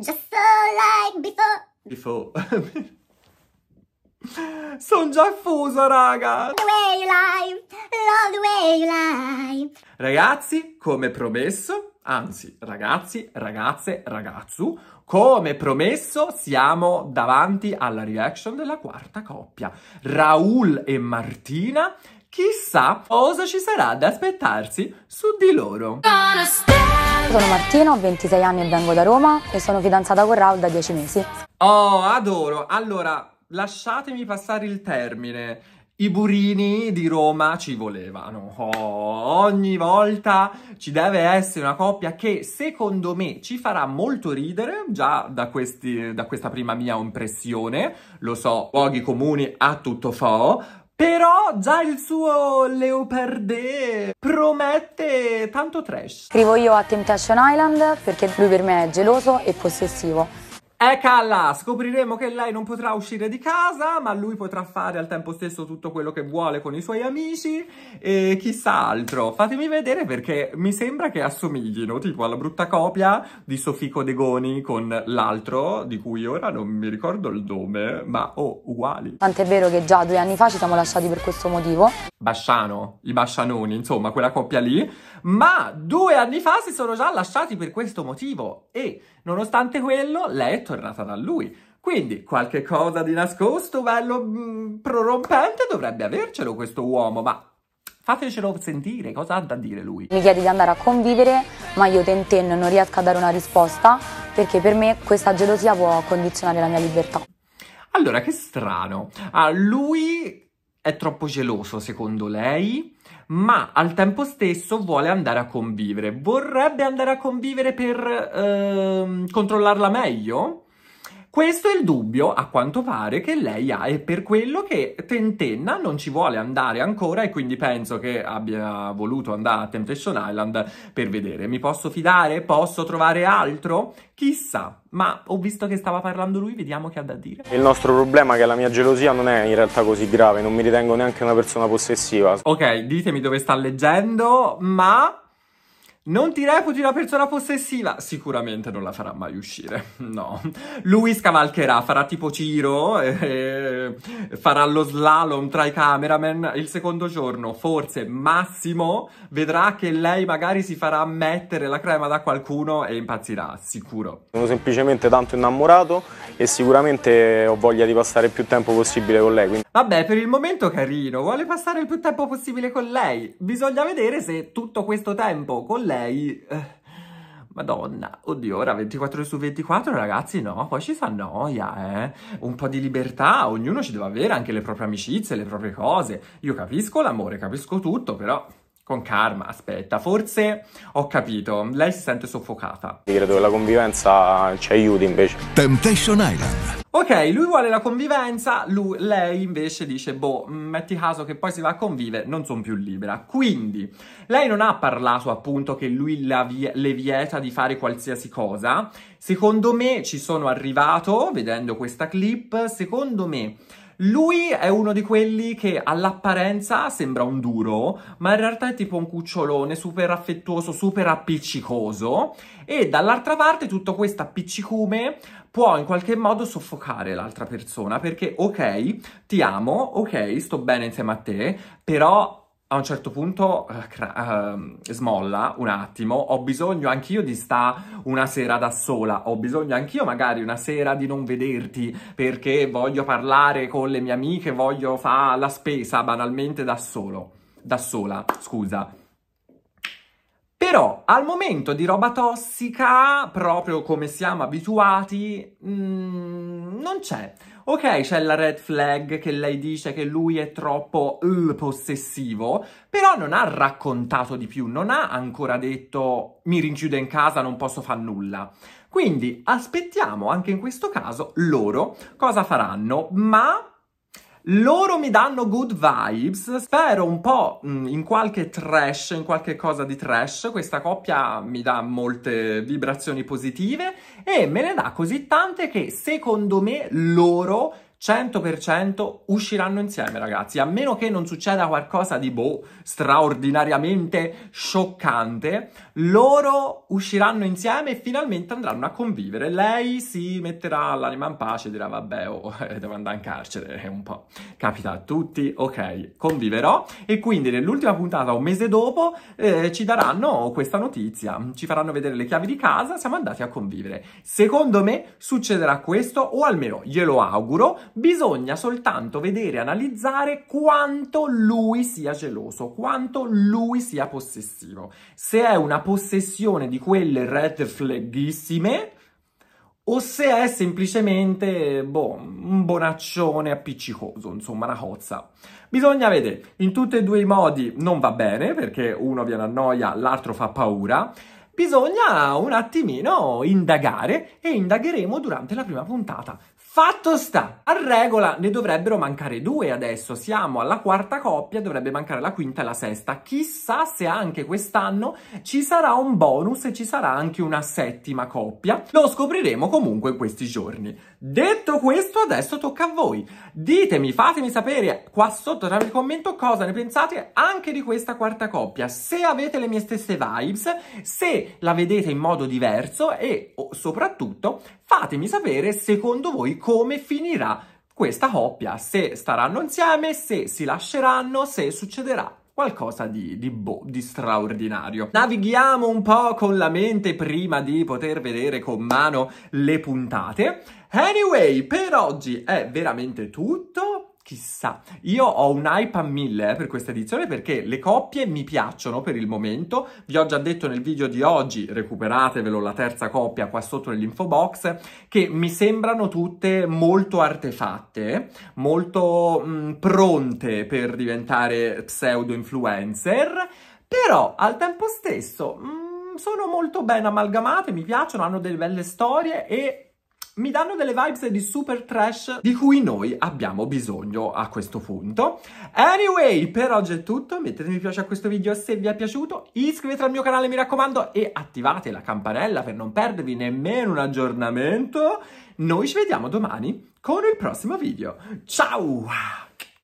just so like before. Before. Sono già fuso, raga! The way you lie, love the way you lie. Ragazzi, come promesso, anzi, ragazzi, ragazze, ragazzu, come promesso siamo davanti alla reaction della quarta coppia. Raul e Martina, chissà cosa ci sarà da aspettarsi su di loro. Sono Martina, ho 26 anni e vengo da Roma e sono fidanzata con Raul da 10 mesi. Oh, adoro! Allora, lasciatemi passare il termine. I burini di Roma ci volevano. Oh, ogni volta ci deve essere una coppia che secondo me ci farà molto ridere, già da, questi, da questa prima mia impressione. Lo so, luoghi comuni a tutto fo. Però già il suo Leopardé promette tanto trash. Scrivo io a Temptation Island perché lui per me è geloso e possessivo. Eccola, scopriremo che lei non potrà uscire di casa, ma lui potrà fare al tempo stesso tutto quello che vuole con i suoi amici e chissà altro. Fatemi vedere perché mi sembra che assomiglino, tipo alla brutta copia di Sofico Degoni con l'altro, di cui ora non mi ricordo il nome, ma oh, uguali. Tant'è vero che già due anni fa ci siamo lasciati per questo motivo. Basciano, i Bascianoni, insomma, quella coppia lì, ma due anni fa si sono già lasciati per questo motivo e nonostante quello lei è tornata da lui. Quindi qualche cosa di nascosto, bello, mh, mm, prorompente dovrebbe avercelo questo uomo, ma fatecelo sentire, cosa ha da dire lui? Mi chiede di andare a convivere, ma io Tenten non riesco a dare una risposta perché per me questa gelosia può condizionare la mia libertà. Allora, che strano. Ah, lui è troppo geloso secondo lei, ma al tempo stesso vuole andare a convivere. Vorrebbe andare a convivere per ehm, controllarla meglio? Questo è il dubbio, a quanto pare, che lei ha e per quello che Tentenna non ci vuole andare ancora e quindi penso che abbia voluto andare a Temptation Island per vedere. Mi posso fidare? Posso trovare altro? Chissà, ma ho visto che stava parlando lui, vediamo che ha da dire. Il nostro problema è che la mia gelosia non è in realtà così grave, non mi ritengo neanche una persona possessiva. Ok, ditemi dove sta leggendo, ma non ti reputi una persona possessiva? Sicuramente non la farà mai uscire, no. Lui scavalcherà, farà tipo Ciro, eh, farà lo slalom tra i cameraman. Il secondo giorno, forse massimo, vedrà che lei magari si farà mettere la crema da qualcuno e impazzirà, sicuro. Sono semplicemente tanto innamorato e sicuramente ho voglia di passare il più tempo possibile con lei. Quindi... Vabbè, per il momento carino, vuole passare il più tempo possibile con lei. Bisogna vedere se tutto questo tempo con lei lei... Eh, Madonna, oddio, ora 24 ore su 24 ragazzi no, poi ci fa noia, eh. Un po' di libertà, ognuno ci deve avere anche le proprie amicizie, le proprie cose. Io capisco l'amore, capisco tutto, però con karma, aspetta, forse ho capito, lei si sente soffocata. Credo che la convivenza ci aiuti invece. Temptation Island. Ok, lui vuole la convivenza, lui, lei invece dice, boh, mm, metti caso che poi si va a convivere, non sono più libera. Quindi, lei non ha parlato appunto che lui vie le vieta di fare qualsiasi cosa. Secondo me ci sono arrivato, vedendo questa clip, secondo me lui è uno di quelli che all'apparenza sembra un duro, ma in realtà è tipo un cucciolone super affettuoso, super appiccicoso. E dall'altra parte tutto questo appiccicume può in qualche modo soffocare l'altra persona perché ok, ti amo, ok, sto bene insieme a te, però a un certo punto uh, uh, smolla un attimo, ho bisogno anch'io di sta una sera da sola, ho bisogno anch'io magari una sera di non vederti perché voglio parlare con le mie amiche, voglio fare la spesa banalmente da solo, da sola, scusa. Però al momento di roba tossica, proprio come siamo abituati, mm, non c'è. Ok, c'è la red flag che lei dice che lui è troppo uh, possessivo, però non ha raccontato di più, non ha ancora detto mi rinchiudo in casa, non posso fare nulla. Quindi aspettiamo anche in questo caso loro cosa faranno, ma loro mi danno good vibes, spero un po' mm, in qualche trash, in qualche cosa di trash, questa coppia mi dà molte vibrazioni positive e me ne dà così tante che secondo me loro 100% usciranno insieme, ragazzi. A meno che non succeda qualcosa di boh, straordinariamente scioccante, loro usciranno insieme e finalmente andranno a convivere. Lei si metterà l'anima in pace e dirà: Vabbè, oh, devo andare in carcere. È un po'. Capita a tutti. Ok, conviverò. E quindi nell'ultima puntata, un mese dopo, eh, ci daranno questa notizia. Ci faranno vedere le chiavi di casa. Siamo andati a convivere. Secondo me succederà questo, o almeno glielo auguro bisogna soltanto vedere e analizzare quanto lui sia geloso, quanto lui sia possessivo. Se è una possessione di quelle red flaghissime o se è semplicemente, boh, un bonaccione appiccicoso, insomma, una cozza. Bisogna vedere. In tutti e due i modi non va bene, perché uno viene a noia, l'altro fa paura. Bisogna un attimino indagare e indagheremo durante la prima puntata. Fatto sta, a regola ne dovrebbero mancare due adesso, siamo alla quarta coppia, dovrebbe mancare la quinta e la sesta. Chissà se anche quest'anno ci sarà un bonus e ci sarà anche una settima coppia. Lo scopriremo comunque in questi giorni. Detto questo, adesso tocca a voi. Ditemi, fatemi sapere qua sotto nel commento cosa ne pensate anche di questa quarta coppia. Se avete le mie stesse vibes, se la vedete in modo diverso e soprattutto fatemi sapere secondo voi come finirà questa coppia, se staranno insieme, se si lasceranno, se succederà qualcosa di, di, boh, di straordinario. Navighiamo un po' con la mente prima di poter vedere con mano le puntate. Anyway, per oggi è veramente tutto. Chissà, io ho un hype a mille eh, per questa edizione perché le coppie mi piacciono per il momento. Vi ho già detto nel video di oggi, recuperatevelo la terza coppia qua sotto nell'info box, che mi sembrano tutte molto artefatte, molto mh, mm, pronte per diventare pseudo influencer, però al tempo stesso mh, mm, sono molto ben amalgamate, mi piacciono, hanno delle belle storie e mi danno delle vibes di super trash di cui noi abbiamo bisogno a questo punto. Anyway, per oggi è tutto, mettete mi piace a questo video se vi è piaciuto, iscrivetevi al mio canale mi raccomando e attivate la campanella per non perdervi nemmeno un aggiornamento. Noi ci vediamo domani con il prossimo video. Ciao!